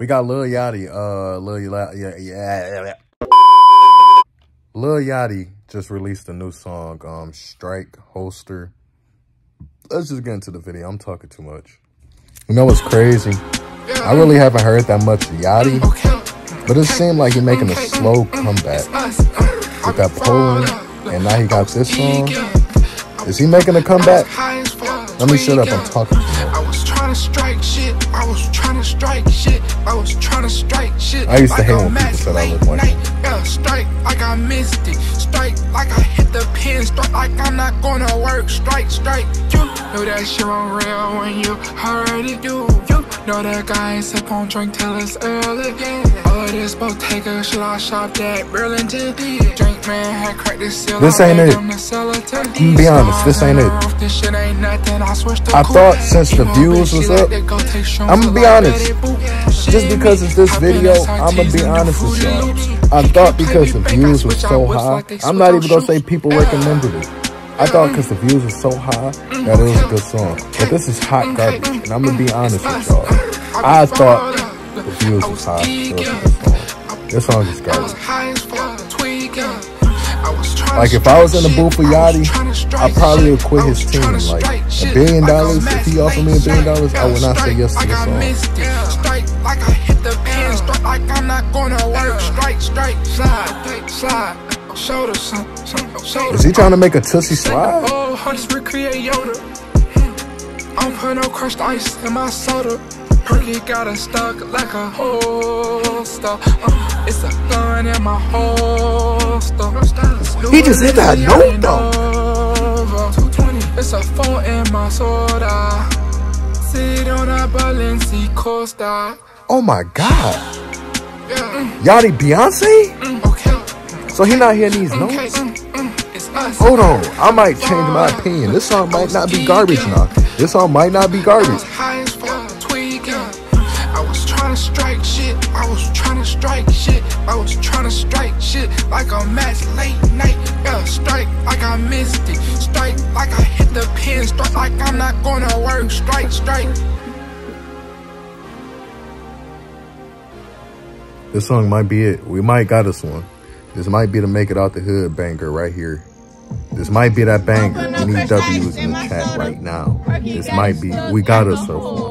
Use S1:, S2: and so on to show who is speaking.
S1: We got Lil Yachty. Uh, Lil Yachty. Yeah, yeah, yeah. Lil Yachty just released a new song, um, Strike Holster. Let's just get into the video. I'm talking too much. You know what's crazy? I really haven't heard that much Yachty, but it seemed like he's making a slow comeback. With that Poland, and now he got this song. Is he making a comeback? Let me shut up. I'm talking.
S2: I was trying to strike shit. I was trying to strike shit. I was trying to strike shit.
S1: I used to hate when people said I look like
S2: Yeah, strike like I missed it. Strike like I hit the pin. Strike like I'm not gonna work. Strike, strike. You know that shit won't real when you already do. You know that guy ain't sip on drink till it's early. Yeah. Of this Bottega shit I shopped at Burlington. Drink man had cracked this
S1: ain't it.
S2: I'm
S1: be honest, this ain't it.
S2: This shit ain't nothing. I
S1: thought since the views was up, I'm gonna be honest. Just because it's this video, I'm gonna be honest with y'all. I thought because the views were so high, I'm not even gonna say people recommended it. I thought because the views were so high that it was a good song. But this is hot garbage, and I'm gonna be honest with y'all. I thought the views was high. This song is garbage. Like if I was in the booth for Yachty, I probably would quit his team. Like a billion dollars, if he offered me a billion dollars, I would not say yes to the song.
S2: Like I hit the pin, strike like I'm not gonna work. Strike, strike, slide, slide. Shoulder, shoulder.
S1: Is he trying to make a Toosie slide?
S2: Oh, how just recreate Yoda. I don't put no crushed ice in my soda. Perky got a stuck like a holster. Uh, it's a gun in my holster.
S1: He just hit that note though.
S2: It's a phone in my soda. Sit on a Balenci Costa.
S1: Oh my god. Yachty Beyonce? Mm.
S2: Okay.
S1: So he not hearing these mm. notes? Mm. Hold on, I might change my opinion. This song might not be garbage now. This song might not be garbage.
S2: I was trying to strike shit. I was trying to strike shit. I was trying to strike shit like a match late night. Yeah, strike like I missed it. Strike like I hit the pin. Strike like I'm not gonna work. Strike, strike.
S1: This song might be it. We might got us one. This might be the make it out the hood banger right here. This might be that banger. We need W's in the chat right now. This might be. We got us one.